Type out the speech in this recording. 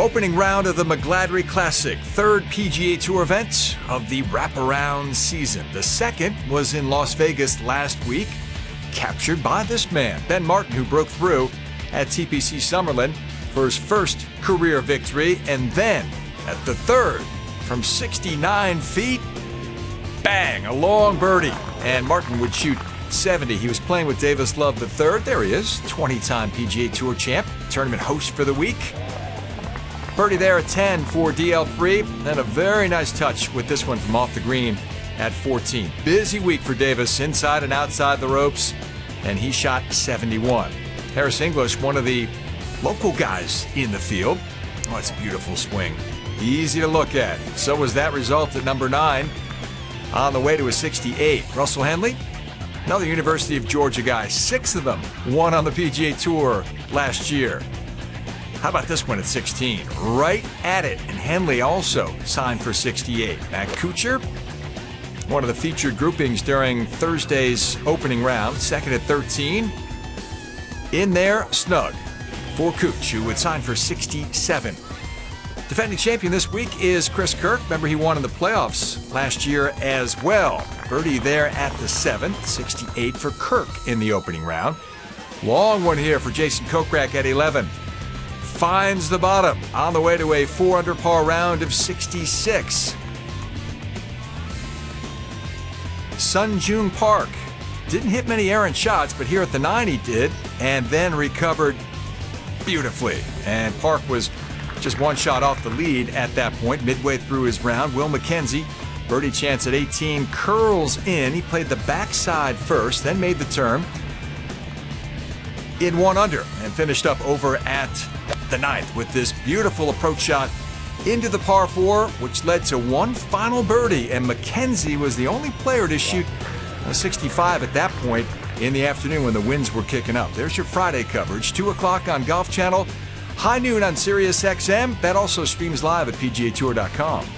Opening round of the McGladrey Classic, third PGA Tour event of the wraparound season. The second was in Las Vegas last week, captured by this man, Ben Martin, who broke through at TPC Summerlin for his first career victory, and then at the third, from 69 feet, bang, a long birdie, and Martin would shoot 70. He was playing with Davis Love III. There he is, 20-time PGA Tour champ, tournament host for the week. Birdie there at 10 for DL3. Then a very nice touch with this one from off the green at 14. Busy week for Davis inside and outside the ropes, and he shot 71. Harris English, one of the local guys in the field. Oh, it's a beautiful swing. Easy to look at. So was that result at number 9 on the way to a 68. Russell Henley, another University of Georgia guy, six of them won on the PGA Tour last year. How about this one at 16? Right at it. And Henley also signed for 68. Matt Kuchar, one of the featured groupings during Thursday's opening round, second at 13. In there, snug for Cooch, who would sign for 67. Defending champion this week is Chris Kirk. Remember, he won in the playoffs last year as well. Birdie there at the seventh, 68 for Kirk in the opening round. Long one here for Jason Kokrak at 11 finds the bottom on the way to a four under par round of 66. Sung Joon Park didn't hit many errant shots, but here at the nine he did, and then recovered beautifully. And Park was just one shot off the lead at that point, midway through his round. Will MacKenzie, birdie chance at 18, curls in. He played the backside first, then made the turn in one under and finished up over at the ninth with this beautiful approach shot into the par four, which led to one final birdie. And MacKenzie was the only player to shoot a 65 at that point in the afternoon when the winds were kicking up. There's your Friday coverage, 2 o'clock on Golf Channel, high noon on Sirius XM. That also streams live at PGATour.com.